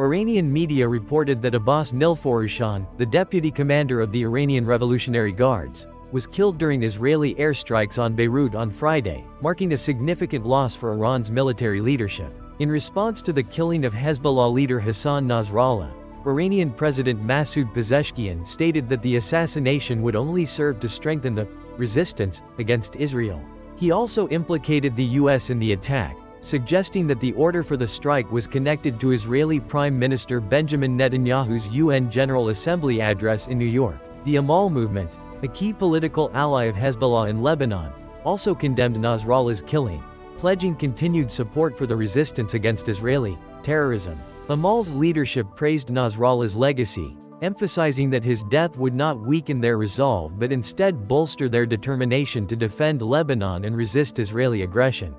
Iranian media reported that Abbas Nilforoushan, the deputy commander of the Iranian Revolutionary Guards, was killed during Israeli airstrikes on Beirut on Friday, marking a significant loss for Iran's military leadership. In response to the killing of Hezbollah leader Hassan Nasrallah, Iranian President Masoud Pezeshkian stated that the assassination would only serve to strengthen the resistance against Israel. He also implicated the U.S. in the attack, suggesting that the order for the strike was connected to Israeli Prime Minister Benjamin Netanyahu's UN General Assembly address in New York. The Amal movement, a key political ally of Hezbollah in Lebanon, also condemned Nasrallah's killing, pledging continued support for the resistance against Israeli terrorism. Amal's leadership praised Nasrallah's legacy, emphasizing that his death would not weaken their resolve but instead bolster their determination to defend Lebanon and resist Israeli aggression.